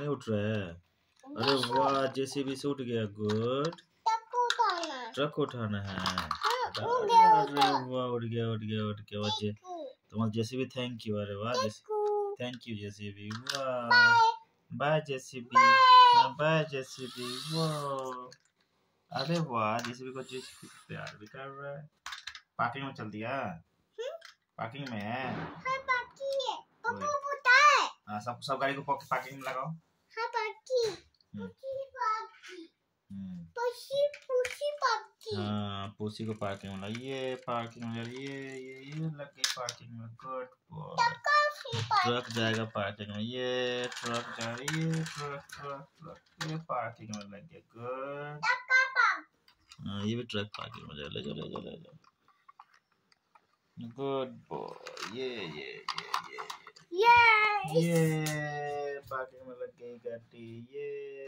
नहीं उठ रहा है। अरे वाह जेसीबी से उठ गया गुड। ट्रक उठाना है। अरे वाह उठ गया उठ गया उठ गया बच्चे। तुम्हारा जेसीबी थैंक यू अरे वाह थैंक यू जेसीबी वाह। Bye JCB. बाय जेसीबी वाह। अरे वाह जेसीबी को जेसीबी प्यार भी कर रहा है। पार्किंग में चल दिया? पार्किंग में है? हाँ सब सब गाड़ी को पार्किंग में लगाओ। हाँ पार्किंग हम्म। हम्म। हाँ को पार्किंग में लगा ये पार्किंग में लगा, ये ये ये लग गई पार्किंग में गुड बॉय ट्रक जाएगा पार्किंग में ये ट्रक जा रही है ट्रक ट्रक ट्रक ये पार्किंग में लग गया गुड हाँ ये भी ट्रक पार्किंग में जाए ले जाओ ले जाओ ले जाओ. गुड बॉय ये ये ये ये ये. पार्किंग में मतलब कहीं करती ये